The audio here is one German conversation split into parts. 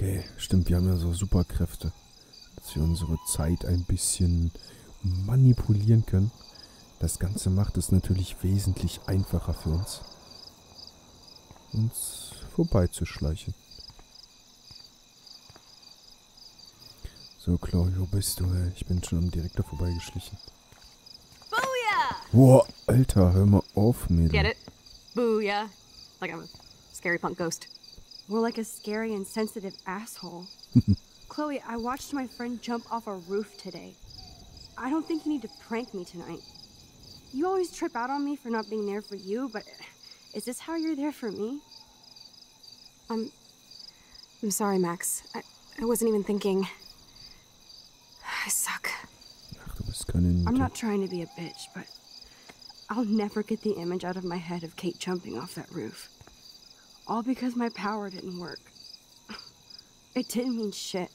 Okay, stimmt, wir haben ja so Superkräfte, dass wir unsere Zeit ein bisschen manipulieren können. Das Ganze macht es natürlich wesentlich einfacher für uns, uns vorbeizuschleichen. So, wo bist du? Ich bin schon am Direktor vorbeigeschlichen. Booyah! Boah, Alter, hör mal auf, Mädel. Get it? Booyah. Like I'm a scary punk ghost. More like a scary and sensitive asshole. Chloe, I watched my friend jump off a roof today. I don't think you need to prank me tonight. You always trip out on me for not being there for you, but is this how you're there for me? I'm. I'm sorry, Max. I, I wasn't even thinking. I suck. Ach, du bist keine I'm not trying to be a bitch, but I'll never get the image out of my head of Kate jumping off that roof. All because my power didn't work. It didn't mean shit.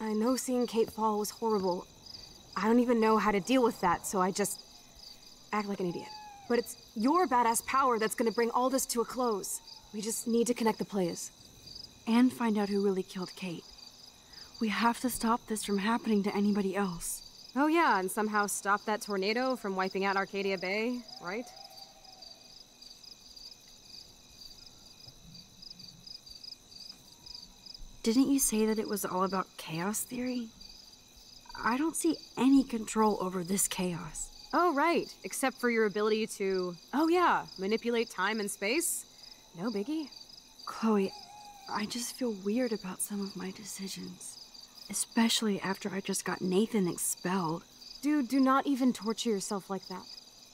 I know seeing Kate fall was horrible. I don't even know how to deal with that, so I just act like an idiot. But it's your badass power that's gonna bring all this to a close. We just need to connect the players. And find out who really killed Kate. We have to stop this from happening to anybody else. Oh yeah, and somehow stop that tornado from wiping out Arcadia Bay, right? Didn't you say that it was all about chaos theory? I don't see any control over this chaos. Oh, right. Except for your ability to, oh yeah, manipulate time and space. No biggie. Chloe, I just feel weird about some of my decisions. Especially after I just got Nathan expelled. Dude, do not even torture yourself like that.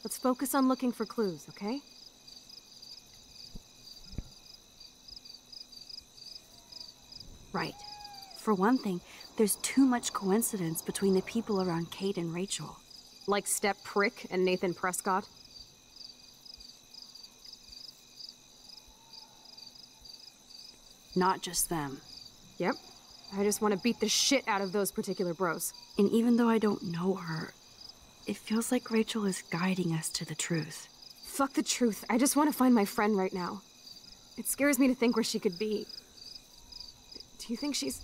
Let's focus on looking for clues, okay? Right. For one thing, there's too much coincidence between the people around Kate and Rachel. Like Step Prick and Nathan Prescott. Not just them. Yep. I just want to beat the shit out of those particular bros. And even though I don't know her, it feels like Rachel is guiding us to the truth. Fuck the truth. I just want to find my friend right now. It scares me to think where she could be. Do you think she's.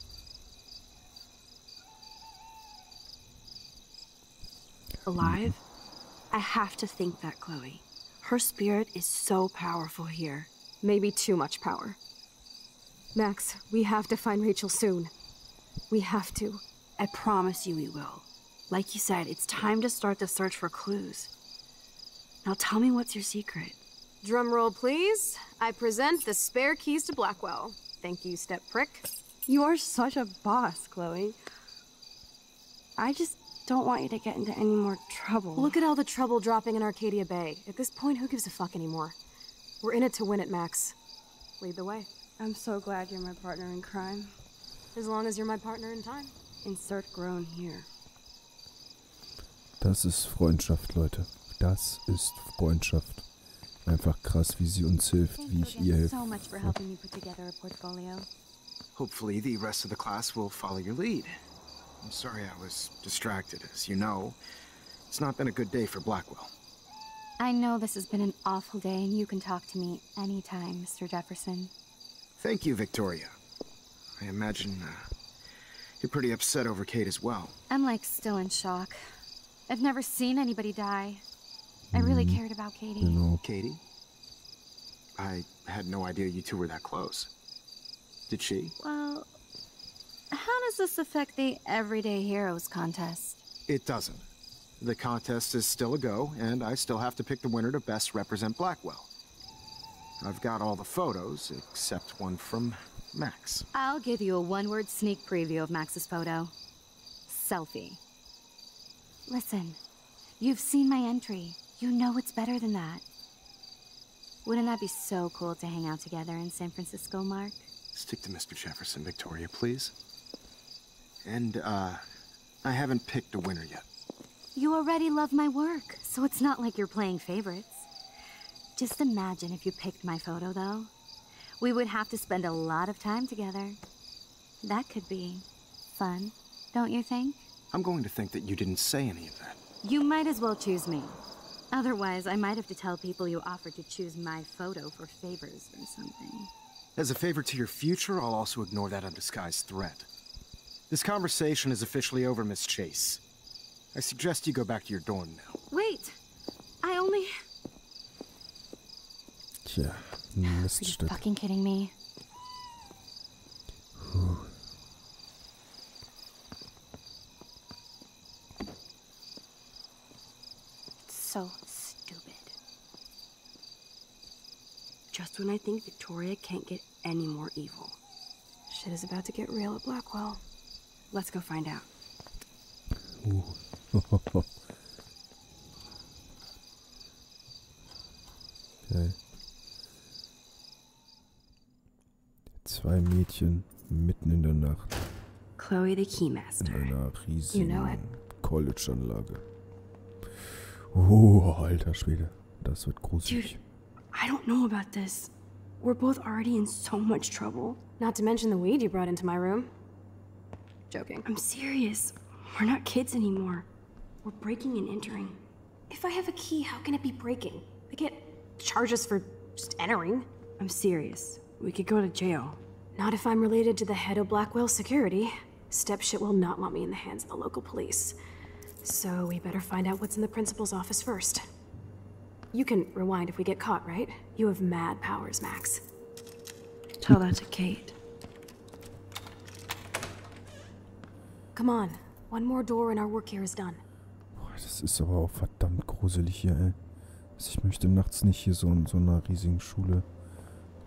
Alive? I have to think that, Chloe. Her spirit is so powerful here. maybe too much power? Max, we have to find Rachel soon. We have to. I promise you we will. Like you said, it's time to start the search for clues. Now tell me what's your secret. Drum roll, please. I present the spare keys to Blackwell. Thank you, Step Prick. You are such a boss, Chloe. I just don't want you to get into any more trouble. Look at all the trouble dropping in Arcadia Bay. At this point, who gives a fuck anymore? We're in it to win it, Max. Lead the way. I'm so glad you're my partner in crime. As long as you're my partner in time. Insert groan here. Das ist Freundschaft, Leute. Das ist Freundschaft. Einfach krass, wie sie uns hilft, wie ich ihr helfe. so much for helping me put together a portfolio. Hopefully, the rest of the class will follow your lead. I'm sorry I was distracted. As you know, it's not been a good day for Blackwell. I know this has been an awful day, and you can talk to me anytime, Mr. Jefferson. Thank you, Victoria. I imagine uh, you're pretty upset over Kate as well. I'm like still in shock. I've never seen anybody die. I really cared about Katie. Genau. Katie? I had no idea you two were that close. Did she? Well, how does this affect the Everyday Heroes contest? It doesn't. The contest is still a go, and I still have to pick the winner to best represent Blackwell. I've got all the photos, except one from Max. I'll give you a one word sneak preview of Max's photo selfie. Listen, you've seen my entry. You know it's better than that. Wouldn't that be so cool to hang out together in San Francisco, Mark? Stick to Mr. Jefferson, Victoria, please. And, uh, I haven't picked a winner yet. You already love my work, so it's not like you're playing favorites. Just imagine if you picked my photo, though. We would have to spend a lot of time together. That could be fun, don't you think? I'm going to think that you didn't say any of that. You might as well choose me. Otherwise, I might have to tell people you offered to choose my photo for favors or something. As a favor to your future, I'll also ignore that undisguised threat. This conversation is officially over, Miss Chase. I suggest you go back to your dorm now. Wait! I only. Tja, ein Are you Miststück. fucking kidding me? It's so Just when I think Victoria can't get any more evil. Shit is about to get real at Blackwell. Let's go find out. Okay. Zwei Mädchen mitten in der Nacht Chloe the in Keymaster. einer riesigen know it. College-Anlage. Oh, alter Schwede. Das wird Dude, gruselig. I don't know about this. We're both already in so much trouble. Not to mention the weed you brought into my room. Joking. I'm serious. We're not kids anymore. We're breaking and entering. If I have a key, how can it be breaking? I get charges for just entering. I'm serious. We could go to jail. Not if I'm related to the head of Blackwell Security. Stepshit will not want me in the hands of the local police. So we better find out what's in the principal's office first. You can rewind if we get caught, right? You have mad powers, Max. Tell that to Kate. Come on. One more door and our work here is done. Boah, das ist aber auch verdammt gruselig hier, ey. Also ich möchte nachts nicht hier so in so einer riesigen Schule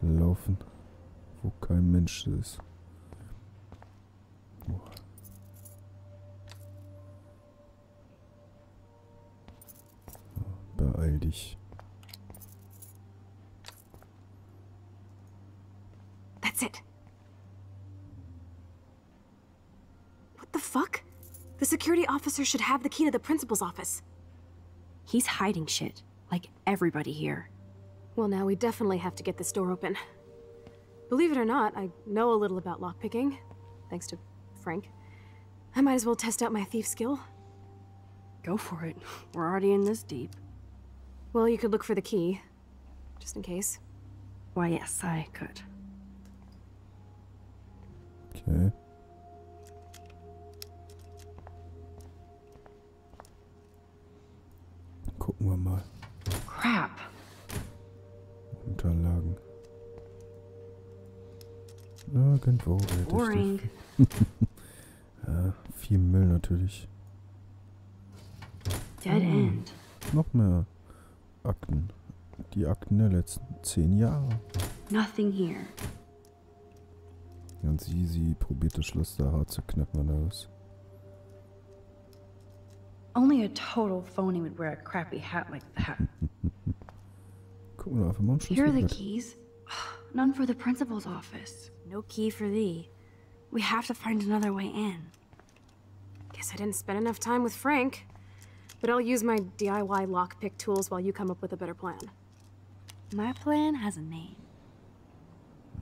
laufen, wo kein Mensch ist. Boah. Beeil dich. That's it. What the fuck? The security officer should have the key to the principal's office. He's hiding shit, like everybody here. Well, now we definitely have to get this door open. Believe it or not, I know a little about lockpicking, thanks to Frank. I might as well test out my thief skill. Go for it. We're already in this deep. Well, you could look for the key, just in case. Why, yes, I could. Okay. Gucken wir mal. Crap. Unterlagen. Irgendwo werde ich Boring. die- Ja, viel Müll natürlich. Dead ah, end. Noch mehr Akten. Die Akten der letzten zehn Jahre. Nothing here. Und sie, sie probiert das Schloss da hart zu knacken oder was? Only a total phony would wear a crappy hat like that. Gucken wir einfach mal am Here are the keys. None for the principal's office. No key for thee. We have to find another way in. Guess I didn't spend enough time with Frank. But I'll use my DIY lockpick tools while you come up with a better plan. My plan has a name.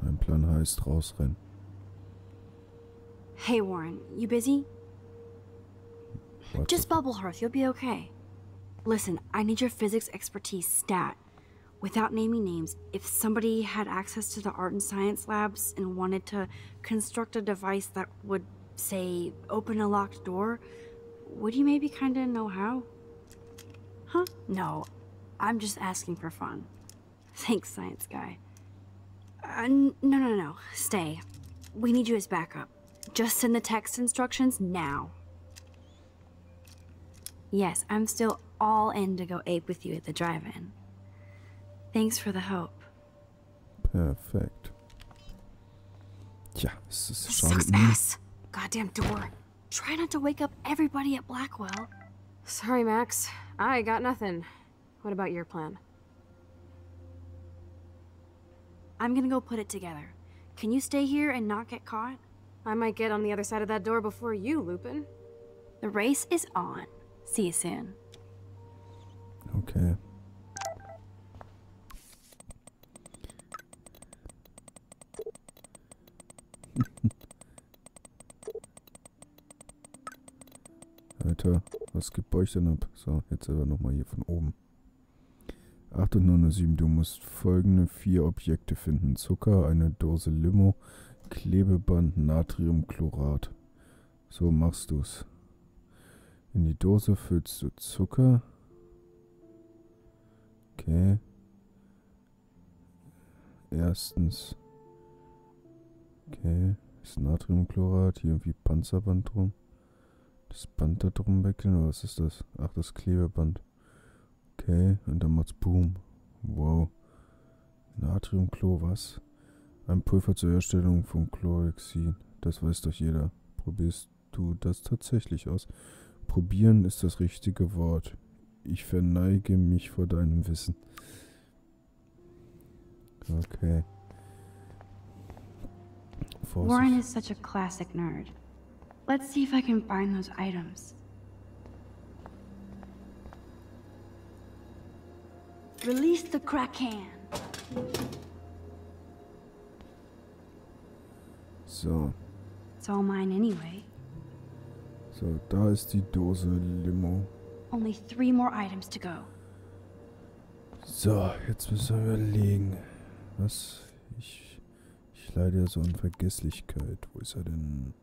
Mein Plan heißt rausrennen. Hey, Warren, you busy? Warte. Just bubble hearth, you'll be okay. Listen, I need your physics expertise stat. Without naming names, if somebody had access to the art and science labs and wanted to construct a device that would, say, open a locked door, would you maybe kinda know how? Huh? No, I'm just asking for fun. Thanks, science guy. Uh, n- no, no, no, stay. We need you as backup. Just send the text instructions now. Yes, I'm still all in to go ape with you at the drive in. Thanks for the hope. Perfect. Tja, es ist This sucks ass. Goddamn door. Try not to wake up everybody at Blackwell. Sorry, Max. I got nothing. What about your plan? I'm gonna go put it together. Can you stay here and not get caught? I might get on the other side of that door before you, Lupin. The race is on. See you soon. Okay. Alter, was gibt euch denn ab? So, jetzt aber nochmal hier von oben. 807, du musst folgende vier Objekte finden. Zucker, eine Dose Limo, Klebeband, Natriumchlorat. So machst du's. In die Dose füllst du Zucker. Okay. Erstens. Okay. Ist Natriumchlorat. Hier irgendwie Panzerband drum. Das Band da drum wickeln. Oder was ist das? Ach, das Klebeband. Okay. Und dann macht's Boom. Wow. Natriumchlo, was? Ein Pulver zur Herstellung von Chlorhexin. Das weiß doch jeder. Probierst du das tatsächlich aus? Probieren ist das richtige Wort. Ich verneige mich vor deinem Wissen. Okay. Vorsicht. Warren is such a classic nerd. Let's see if I can find those items. Release the Kraken. So. It's all mine anyway. So, da ist die Dose Limo. Only three more items to go. So, jetzt müssen wir überlegen. Was? Ich, ich leide ja so an Vergesslichkeit. Wo ist er denn?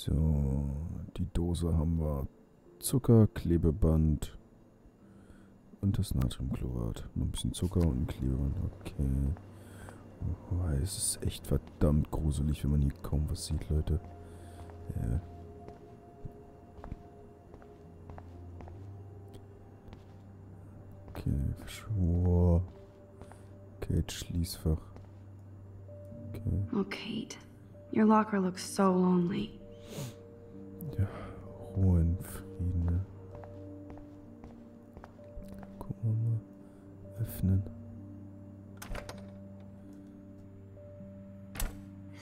So, die Dose haben wir. Zucker, Klebeband und das Natriumchlorat. Noch ein bisschen Zucker und ein Klebeband. Okay. Oh, es ist echt verdammt gruselig, wenn man hier kaum was sieht, Leute. Ja. Okay, Verschwor. Kate, Schließfach. Okay. Oh, Kate. Your locker looks so lonely. Ja, Ruhe in Frieden. Ne? Gucken wir mal. Öffnen.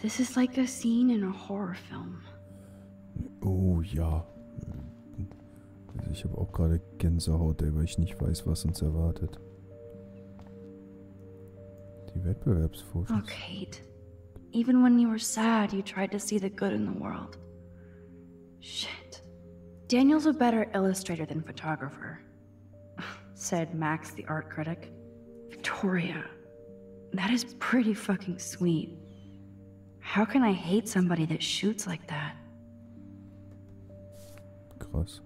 This is like a scene in a horror film. Oh ja. Also ich habe auch gerade Gänsehaut, weil ich nicht weiß, was uns erwartet. Die Wettbewerbsfotos. Oh, Kate. Even when you were sad, you tried to see the good in the world. Shit. Daniel's a better illustrator than photographer, said Max, the art critic. Victoria. That is pretty fucking sweet. How can I hate somebody that shoots like that? Krass.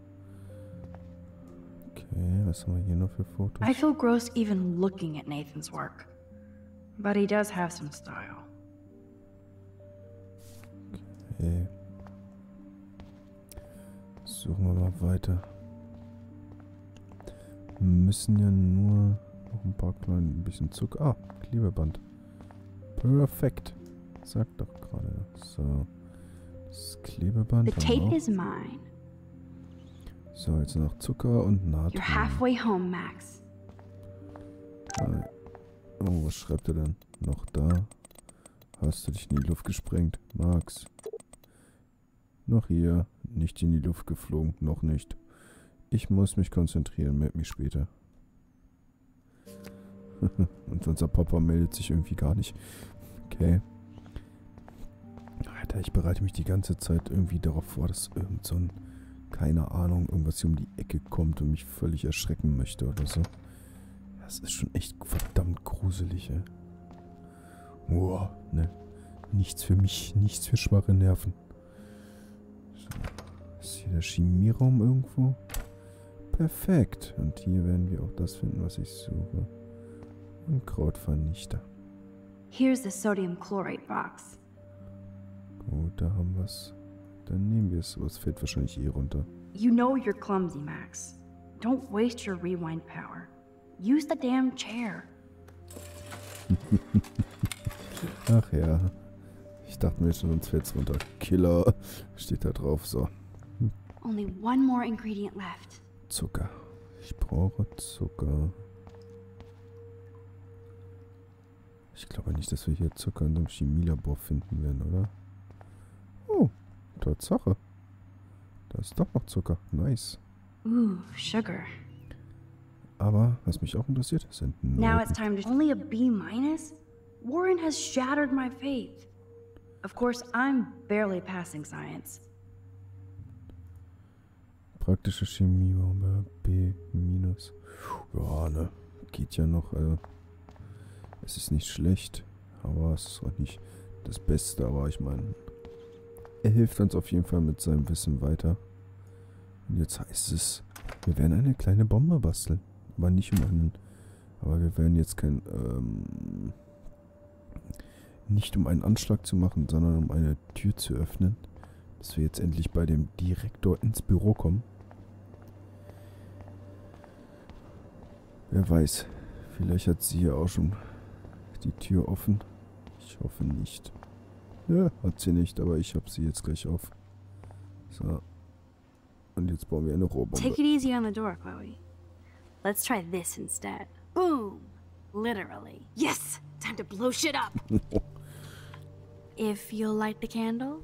Okay, was haben wir hier noch für Fotos? I feel gross even looking at Nathan's work. But he does have some style. Okay. Suchen wir mal weiter. Wir müssen ja nur noch ein paar kleine, ein bisschen Zucker. Ah, Klebeband. Perfekt. Sag doch gerade. So. Das Klebeband. The tape is mine. So, jetzt noch Zucker und Natrium. You're halfway home, Max. Oh, was schreibt er denn? Noch da? Hast du dich in die Luft gesprengt, Max? Noch hier. Nicht in die Luft geflogen. Noch nicht. Ich muss mich konzentrieren. Meld mich später. und unser Papa meldet sich irgendwie gar nicht. Okay. Alter, ich bereite mich die ganze Zeit irgendwie darauf vor, dass irgend so ein, keine Ahnung, irgendwas hier um die Ecke kommt und mich völlig erschrecken möchte oder so. Das ist schon echt verdammt gruselig, ey. Boah, ne. Nichts für mich, nichts für schwache Nerven. Ist hier der Chemieraum irgendwo? Perfekt. Und hier werden wir auch das finden, was ich suche. Und Krautvernichter. Here's the sodium chlorate box. Gut, da haben wir es. Dann nehmen wir es, aber es fällt wahrscheinlich eh runter. You know you're clumsy, Max. Don't waste your rewind power. Use the damn chair. Ach ja. Ich dachte mir schon, sonst fällt's runter. Killer steht da drauf, so. Only one more ingredient left. Zucker. Ich brauche Zucker. Ich glaube nicht, dass wir hier Zucker in so einem Chemielabor finden werden, oder? Oh, Tatsache. Da ist doch noch Zucker. Nice. Ooh, sugar. Aber was mich auch interessiert, sind Noten. Now it's time to only a B minus. Warren has shattered my faith. Of course, I'm barely passing science. Praktische Chemie, B minus. Ja, ne. Geht ja noch. Also, es ist nicht schlecht, aber es ist auch nicht das Beste. Aber ich meine, er hilft uns auf jeden Fall mit seinem Wissen weiter. Und jetzt heißt es, wir werden eine kleine Bombe basteln. Aber nicht um einen. Aber wir werden jetzt kein. Ähm, nicht um einen Anschlag zu machen, sondern um eine Tür zu öffnen. Dass wir jetzt endlich bei dem Direktor ins Büro kommen. Wer weiß, vielleicht hat sie ja auch schon die Tür offen. Ich hoffe nicht. Ja, hat sie nicht, aber ich habe sie jetzt gleich auf. So. Und jetzt bauen wir eine Rohrbombe. Take it easy on the door, Chloe. Let's try this instead. Boom! Literally. Yes! Time to blow shit up! If you'll light the candle,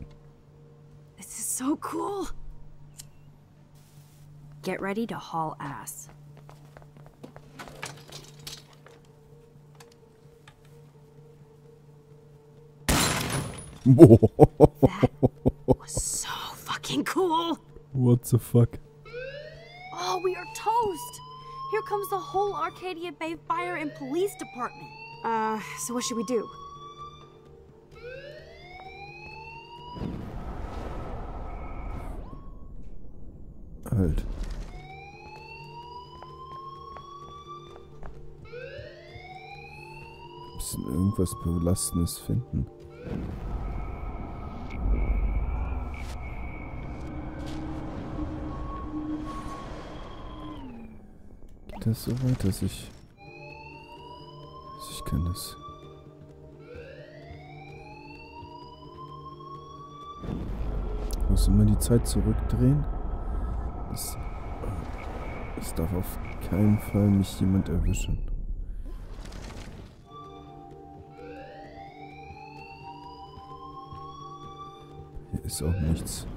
this is so cool! get ready to haul ass. That was so fucking cool! What the fuck? Oh, we are toast! Here comes the whole Arcadia Bay Fire and Police Department. Uh, so what should we do? Halt. Wir müssen irgendwas Belastendes finden. Geht das so weit, dass ich... Dass ich kann das... Muss immer die Zeit zurückdrehen. Es, es darf auf keinen Fall mich jemand erwischen. Hier ist auch nichts.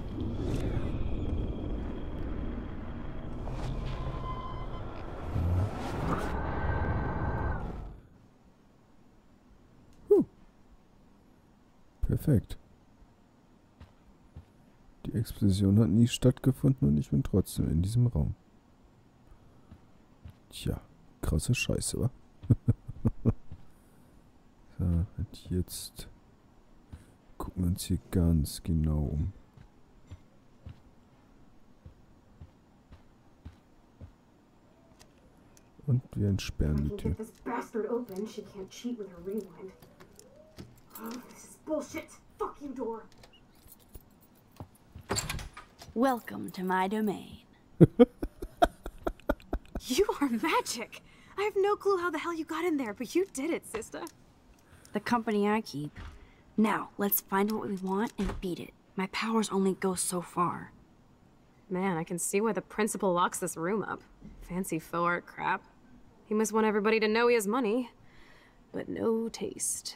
Huh. Perfekt. Die Explosion hat nie stattgefunden und ich bin trotzdem in diesem Raum. Tja, krasse Scheiße, wa? so, und jetzt gucken wir uns hier ganz genau um. Und wir entsperren die Tür. open. Oh, this is bullshit! Fuck you, door! Welcome to my domain. You are magic! I have no clue how the hell you got in there, but you did it, sister. The company I keep. Now, let's find what we want and beat it. My powers only go so far. Man, I can see why the principal locks this room up. Fancy faux art crap. He must want everybody to know he has money, but no taste.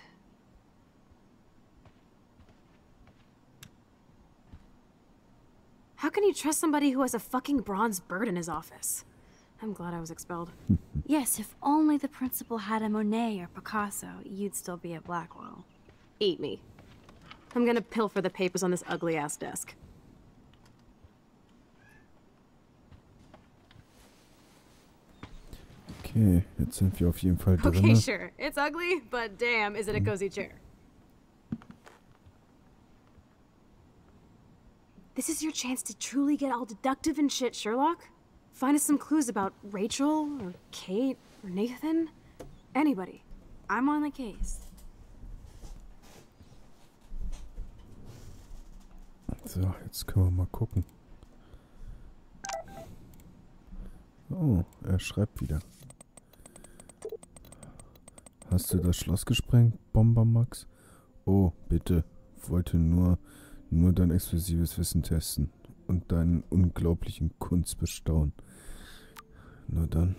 How can you trust somebody who has a fucking bronze bird in his office? I'm glad I was expelled. Yes, if only the principal had a Monet or Picasso, you'd still be at Blackwell. Eat me. I'm gonna pilfer the papers on this ugly ass desk. Okay, jetzt sind wir auf jeden Fall drin. Okay, sure. It's ugly, but damn, is it a cozy chair? This is your chance to truly get all deductive and shit, Sherlock. Find us some clues about Rachel, or Kate, or Nathan. Anybody. I'm on the case. So, jetzt können wir mal gucken. Oh, er schreibt wieder. Hast du das Schloss gesprengt, Bomber Max? Oh, bitte. Wollte nur, nur dein exklusives Wissen testen und deinen unglaublichen Kunst bestaunen. Na dann.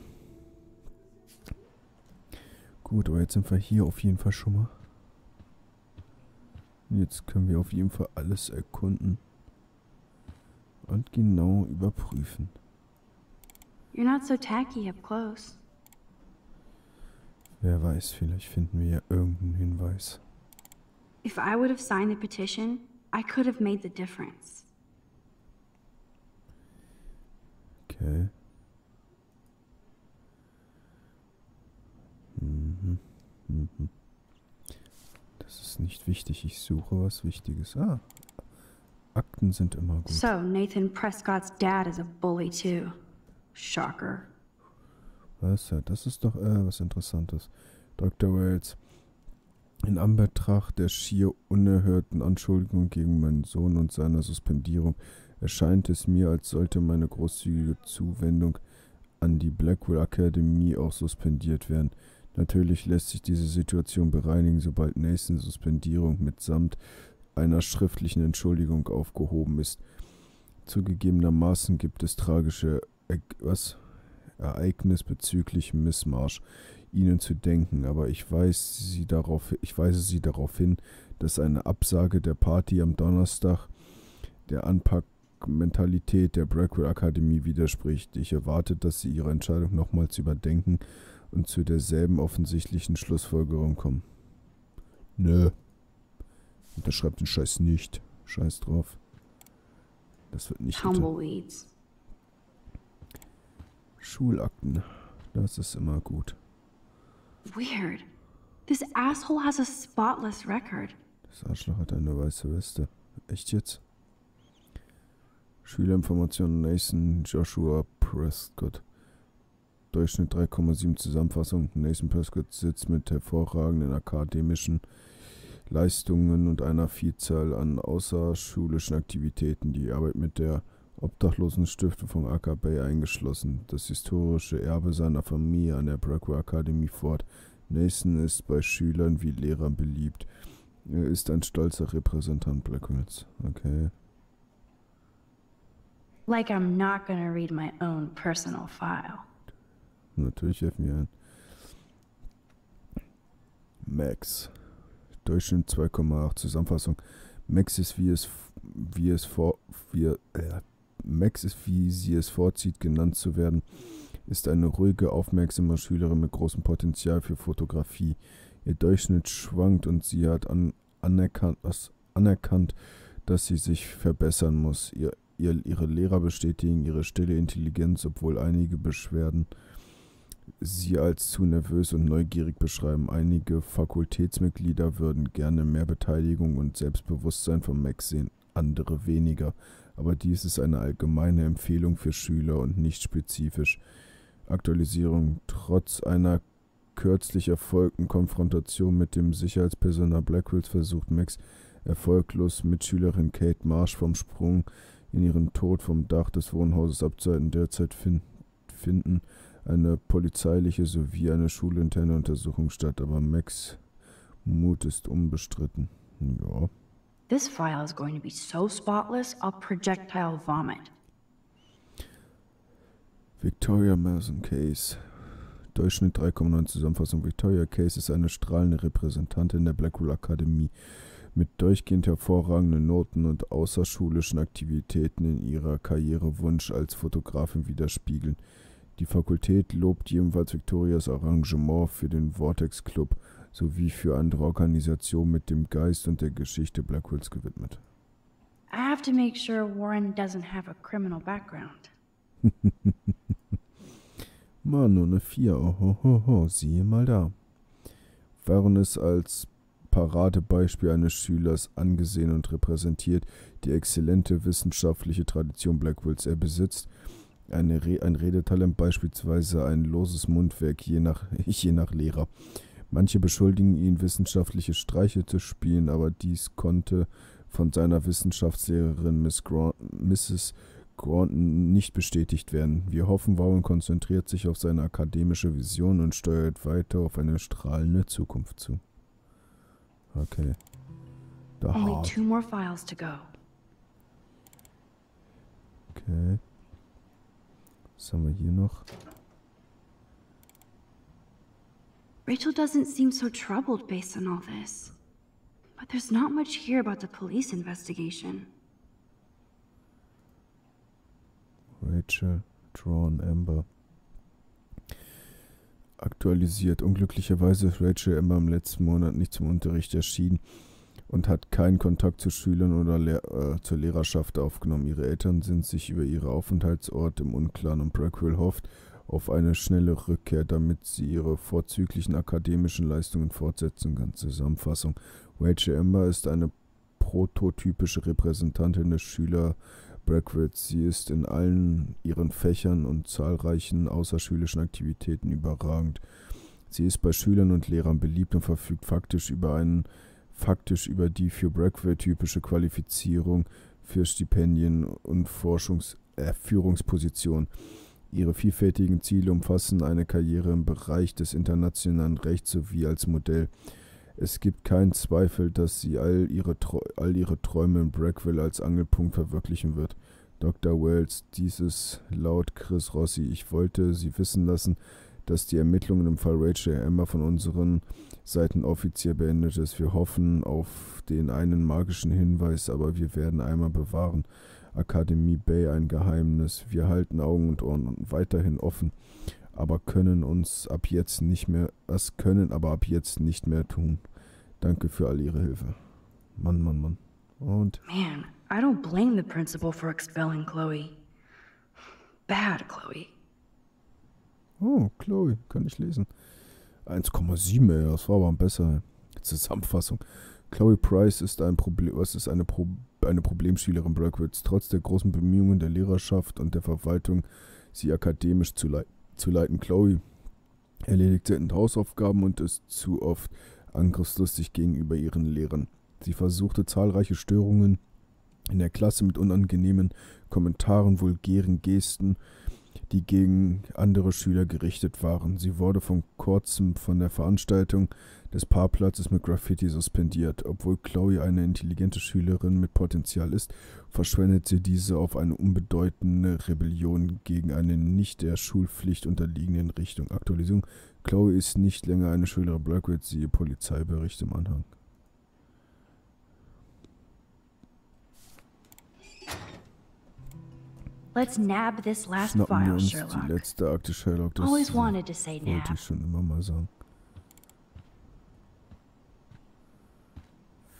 Gut, aber jetzt sind wir hier auf jeden Fall schon mal. Jetzt können wir auf jeden Fall alles erkunden und genau überprüfen. You're not so tacky up close. Wer weiß, vielleicht finden wir ja irgendeinen Hinweis. If I would have signed the petition, I could have made the difference. Okay. Mhm. Mhm. Das ist nicht wichtig. Ich suche was Wichtiges. Ah. Akten sind immer gut. So, Nathan Prescott's dad is a bully too. Shocker. Was? Das ist doch äh, was Interessantes. Dr. Wells. In Anbetracht der schier unerhörten Anschuldigungen gegen meinen Sohn und seiner Suspendierung erscheint es mir, als sollte meine großzügige Zuwendung an die Blackwell Akademie auch suspendiert werden. Natürlich lässt sich diese Situation bereinigen, sobald Nathans Suspendierung mitsamt einer schriftlichen Entschuldigung aufgehoben ist. Zugegebenermaßen gibt es tragische e was? Ereignis bezüglich Missmarsch, ihnen zu denken, aber ich weise sie darauf, ich weise sie darauf hin, dass eine Absage der Party am Donnerstag der Anpackmentalität der Brackwell Akademie widerspricht. Ich erwarte, dass sie ihre Entscheidung nochmals überdenken und zu derselben offensichtlichen Schlussfolgerung kommen. Nö. Unterschreibt den Scheiß nicht. Scheiß drauf. Das wird nicht. Tumbleweeds. Schulakten. Das ist immer gut. Weird. This asshole has a spotless record. Das Arschloch hat eine weiße Weste. Echt jetzt? Schülerinformationen Nathan Joshua Prescott. Durchschnitt 3,7 Zusammenfassung. Nathan Prescott sitzt mit hervorragenden akademischen Leistungen und einer Vielzahl an außerschulischen Aktivitäten. Die Arbeit mit der Obdachlosenstiftung von Acker Bay eingeschlossen. Das historische Erbe seiner Familie an der Brackwell Akademie fort. Nathan ist bei Schülern wie Lehrern beliebt. Er ist ein stolzer Repräsentant Blackwells. Okay. Like I'm not gonna read my own personal file. Natürlich helfen wir ein. Max. Durchschnitt 2,8 Zusammenfassung. Max ist wie es wie es vor wie, äh, Max wie sie es vorzieht genannt zu werden, ist eine ruhige, aufmerksame Schülerin mit großem Potenzial für Fotografie. Ihr Durchschnitt schwankt und sie hat an, anerkannt, was, anerkannt, dass sie sich verbessern muss. Ihr, ihr, ihre Lehrer bestätigen ihre stille Intelligenz, obwohl einige Beschwerden sie als zu nervös und neugierig beschreiben. Einige Fakultätsmitglieder würden gerne mehr Beteiligung und Selbstbewusstsein von Max sehen, andere weniger. Aber dies ist eine allgemeine Empfehlung für Schüler und nicht spezifisch. Aktualisierung. Trotz einer kürzlich erfolgten Konfrontation mit dem Sicherheitspersonal Blackwells versucht Max erfolglos Mitschülerin Kate Marsh vom Sprung in ihren Tod vom Dach des Wohnhauses abzuhalten. Derzeit fin finden eine polizeiliche sowie eine schulinterne Untersuchung statt, aber Max Mut ist unbestritten. Ja. This file is going to be so spotless, I'll projectile vomit. Victoria Mason Case. Durchschnitt 3,9 Zusammenfassung. Victoria Case ist eine strahlende Repräsentantin der Blackwell Akademie mit durchgehend hervorragenden Noten und außerschulischen Aktivitäten in ihrer Karrierewunsch als Fotografin widerspiegeln. Die Fakultät lobt jedenfalls Victorias Arrangement für den Vortex Club sowie für andere Organisationen mit dem Geist und der Geschichte Blackwells gewidmet. I have to make sure Warren doesn't have a criminal background. Mann, nur eine 4. Ohohoho, siehe mal da. Waren es als Paradebeispiel eines Schülers angesehen und repräsentiert die exzellente wissenschaftliche Tradition Blackwells er besitzt, Re ein Redetalent beispielsweise ein loses Mundwerk je nach, je nach Lehrer. Manche beschuldigen ihn, wissenschaftliche Streiche zu spielen, aber dies konnte von seiner Wissenschaftslehrerin Miss Grant, Mrs. Granton nicht bestätigt werden. Wir hoffen, Warren konzentriert sich auf seine akademische Vision und steuert weiter auf eine strahlende Zukunft zu. Okay. Da Only two more files to go. Okay. Was haben wir hier noch? Rachel doesn't seem so troubled based on all this. But there's not much here about the police investigation. Rachel, Drawn, Amber. Aktualisiert. Unglücklicherweise ist Rachel Amber im letzten Monat nicht zum Unterricht erschienen und hat keinen Kontakt zu Schülern oder Lehr äh, zur Lehrerschaft aufgenommen. Ihre Eltern sind sich über ihren Aufenthaltsort im Unklaren und Brackwell hofft auf eine schnelle Rückkehr, damit sie ihre vorzüglichen akademischen Leistungen fortsetzen kann. Zusammenfassung. Rachel Amber ist eine prototypische Repräsentantin des Schüler Brackwitz. Sie ist in allen ihren Fächern und zahlreichen außerschulischen Aktivitäten überragend. Sie ist bei Schülern und Lehrern beliebt und verfügt faktisch über einen faktisch über die für Brackwell typische Qualifizierung für Stipendien und Forschungs äh, Führungspositionen. Ihre vielfältigen Ziele umfassen eine Karriere im Bereich des internationalen Rechts sowie als Modell. Es gibt keinen Zweifel, dass sie all ihre, all ihre Träume in Brackwell als Angelpunkt verwirklichen wird. Dr. Wells, dieses laut Chris Rossi. Ich wollte Sie wissen lassen, dass die Ermittlungen im Fall Rachel Emma von unseren Seiten offiziell beendet ist. Wir hoffen auf den einen magischen Hinweis, aber wir werden einmal bewahren. Akademie Bay ein Geheimnis. Wir halten Augen und Ohren weiterhin offen, aber können uns ab jetzt nicht mehr, es können aber ab jetzt nicht mehr tun. Danke für all Ihre Hilfe. Mann, Mann, Mann. Und. Man, I don't blame the principal for expelling Chloe. Bad, Chloe. Oh, Chloe, kann ich lesen. 1,7, ey, das war aber besser. Zusammenfassung. Chloe Price ist, ein Problem, was ist eine, Pro, eine Problemschülerin Brackwitz. Trotz der großen Bemühungen der Lehrerschaft und der Verwaltung, sie akademisch zu, lei zu leiten. Chloe erledigt selten Hausaufgaben und ist zu oft angriffslustig gegenüber ihren Lehrern. Sie versuchte zahlreiche Störungen in der Klasse mit unangenehmen Kommentaren, vulgären Gesten die gegen andere Schüler gerichtet waren. Sie wurde vor kurzem von der Veranstaltung des Paarplatzes mit Graffiti suspendiert. Obwohl Chloe eine intelligente Schülerin mit Potenzial ist, verschwendet sie diese auf eine unbedeutende Rebellion gegen eine nicht der Schulpflicht unterliegenden Richtung. Aktualisierung. Chloe ist nicht länger eine Schülerin Blackwood, siehe Polizeibericht im Anhang. Let's nab this last Schnappen file, uns Sherlock. Die letzte Akte Sherlock. Das Always äh, wanted to say nab. Wollte ich schon immer mal sagen.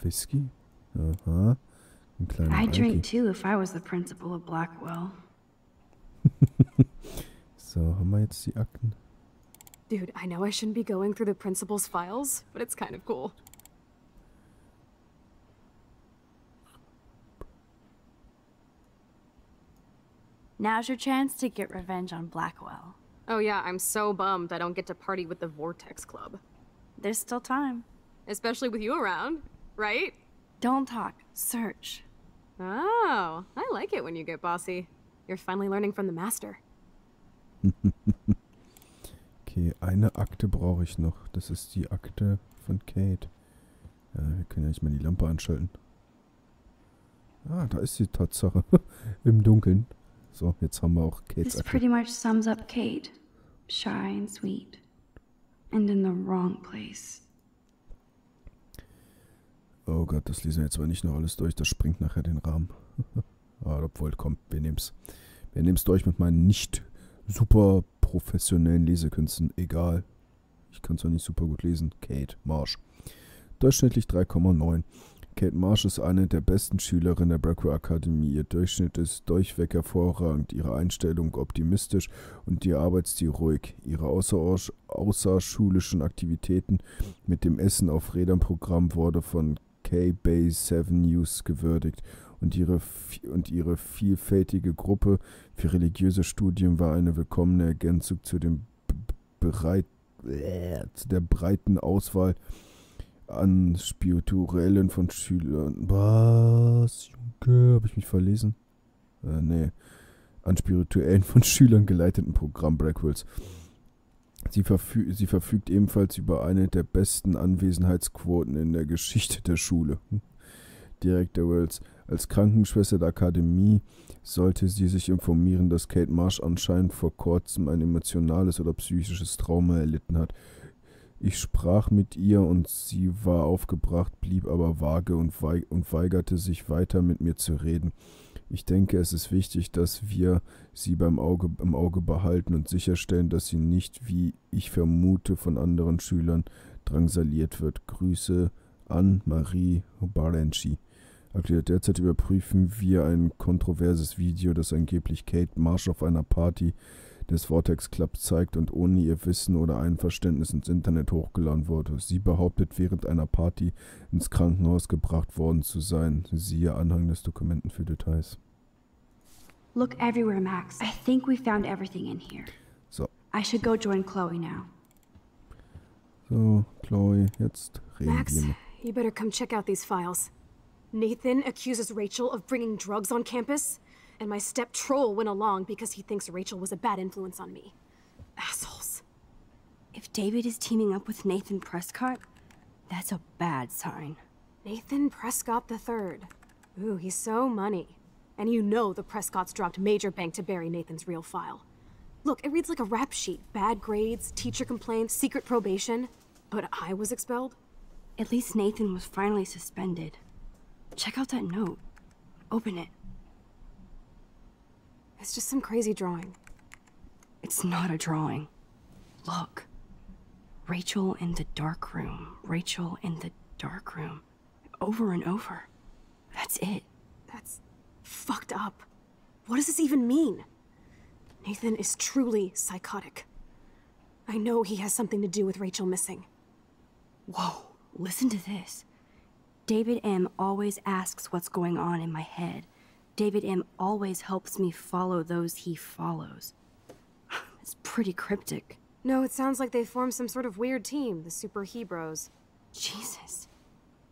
Whisky? Aha. Ein kleiner I'd drink too if I was the principal of Blackwell. so, haben wir jetzt die Akten? Dude, I know I shouldn't be going through the principal's files, but it's kind of cool. Now's your chance to get revenge on Blackwell. Oh yeah, I'm so bummed I don't get to party with the Vortex Club. There's still time. Especially with you around, right? Don't talk. Search. Oh, I like it when you get bossy. You're finally learning from the master. okay, eine Akte brauche ich noch. Das ist die Akte von Kate. Ja, wir können ja nicht mal die Lampe anschalten. Ah, da ist die Tatsache. Im Dunkeln. So, jetzt haben wir auch Kates This pretty much sums up Kate. Shy and sweet. And in the wrong place. Oh Gott, das lesen wir jetzt aber nicht noch alles durch. Das springt nachher den Rahmen. Aber obwohl, komm, wir nehmen's. Wir nehmen's durch mit meinen nicht super professionellen Lesekünsten. Egal. Ich kann zwar nicht super gut lesen. Kate Marsh. Durchschnittlich 3,9. Kate Marsh ist eine der besten Schülerinnen der Brackwell Akademie. Ihr Durchschnitt ist durchweg hervorragend, ihre Einstellung optimistisch und ihr Arbeitsstil ruhig. Ihre außerschulischen Aktivitäten mit dem Essen auf Rädern Programm wurde von K-Bay 7 News gewürdigt und ihre, und ihre vielfältige Gruppe für religiöse Studien war eine willkommene Ergänzung zu, dem bereit, äh, zu der breiten Auswahl an Spirituellen von Schülern. Was? Junge, habe ich mich verlesen? Äh, nee. An spirituellen von Schülern geleiteten Programm Blackwells. Sie, verfü sie verfügt ebenfalls über eine der besten Anwesenheitsquoten in der Geschichte der Schule. Hm. Direktor Wells. Als Krankenschwester der Akademie sollte sie sich informieren, dass Kate Marsh anscheinend vor kurzem ein emotionales oder psychisches Trauma erlitten hat. Ich sprach mit ihr und sie war aufgebracht, blieb aber vage und, wei und weigerte sich weiter mit mir zu reden. Ich denke, es ist wichtig, dass wir sie beim Auge, im Auge behalten und sicherstellen, dass sie nicht, wie ich vermute, von anderen Schülern drangsaliert wird. Grüße Anne-Marie Barenci erklärt, derzeit überprüfen wir ein kontroverses Video, das angeblich Kate Marsh auf einer Party des Vortex Club zeigt und ohne ihr Wissen oder Einverständnis ins Internet hochgeladen wurde. Sie behauptet, während einer Party ins Krankenhaus gebracht worden zu sein. Siehe Anhang des Dokumenten für Details. Look everywhere, Max. I think we found everything in here. So. I should go join Chloe now. So, Chloe, jetzt reden Max, wir. you better come check out these files. Nathan accuses Rachel of bringing drugs on campus, and my step troll went along because he thinks Rachel was a bad influence on me. Assholes. If David is teaming up with Nathan Prescott, that's a bad sign. Nathan Prescott III. Ooh, he's so money. And you know the Prescotts dropped major bank to bury Nathan's real file. Look, it reads like a rap sheet. Bad grades, teacher complaints, secret probation. But I was expelled? At least Nathan was finally suspended. Check out that note. Open it. It's just some crazy drawing. It's not a drawing. Look. Rachel in the dark room. Rachel in the dark room. Over and over. That's it. That's fucked up. What does this even mean? Nathan is truly psychotic. I know he has something to do with Rachel missing. Whoa, listen to this. David M. always asks what's going on in my head. David M. always helps me follow those he follows. It's pretty cryptic. No, it sounds like they formed some sort of weird team, the Super Hebrews. Jesus.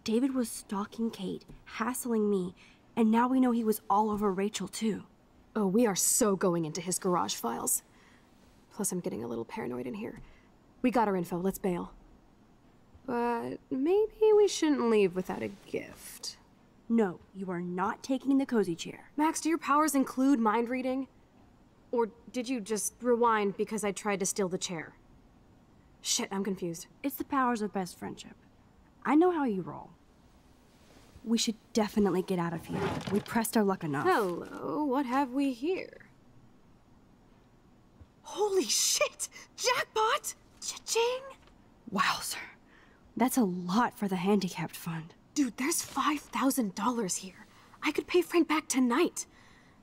David was stalking Kate, hassling me, and now we know he was all over Rachel too. Oh, we are so going into his garage files. Plus, I'm getting a little paranoid in here. We got our info, let's bail. But maybe we shouldn't leave without a gift. No, you are not taking the cozy chair. Max, do your powers include mind reading? Or did you just rewind because I tried to steal the chair? Shit, I'm confused. It's the powers of best friendship. I know how you roll. We should definitely get out of here. We pressed our luck enough. Hello, what have we here? Holy shit! Jackpot! Cha-ching! Wow, sir. That's a lot for the handicapped fund. Dude, there's $5,000 here. I could pay Frank back tonight.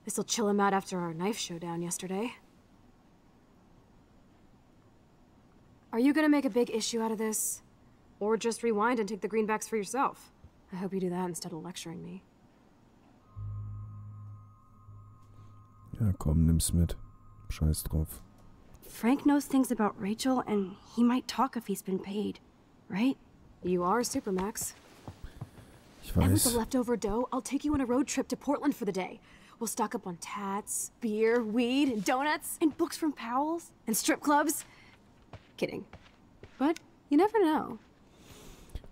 This'll chill him out after our knife showdown yesterday. Are you gonna make a big issue out of this? Or just rewind and take the greenbacks for yourself? I hope you do that instead of lecturing me. Ja, komm, nimm's mit. Scheiß drauf. Frank knows things about Rachel, and he might talk if he's been paid, right? You are Supermax. Ich And with the weiß. leftover dough, I'll take you on a road trip to Portland for the day. We'll stock up on tats, beer, weed, and donuts, And books from Powell's? and strip clubs. Kidding. But you never know.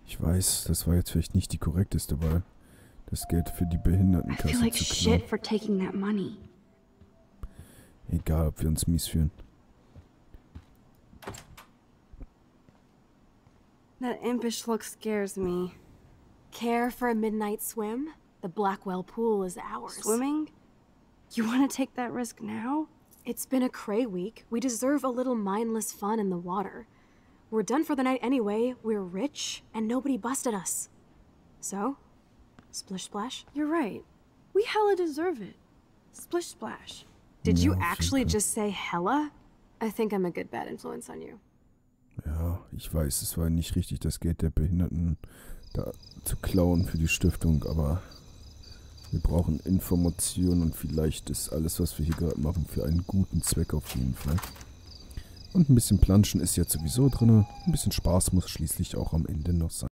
Ich weiß, das war jetzt vielleicht nicht die korrekteste Wahl. Das Geld für die I feel Behindertenkasse like zu shit for taking that money. Egal, ob wir uns mies fühlen. That impish look scares me. Care for a midnight swim? The Blackwell pool is ours. Swimming? You want to take that risk now? It's been a cray week. We deserve a little mindless fun in the water. We're done for the night anyway. We're rich, and nobody busted us. So, splish splash. You're right. We hella deserve it. Splish splash. Did you Ja, auf jeden actually just say hella? I think I'm a good bad influence on you. Ja, ich weiß, es war nicht richtig, das Geld der Behinderten da zu klauen für die Stiftung, aber wir brauchen Informationen und vielleicht ist alles, was wir hier gerade machen, für einen guten Zweck auf jeden Fall. Und ein bisschen Planschen ist jetzt sowieso drin. Ein bisschen Spaß muss schließlich auch am Ende noch sein.